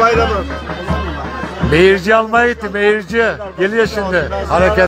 bayramı. Meyirci almaya gitti meyirci. Geliyor şimdi hareket.